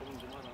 Opening tomorrow.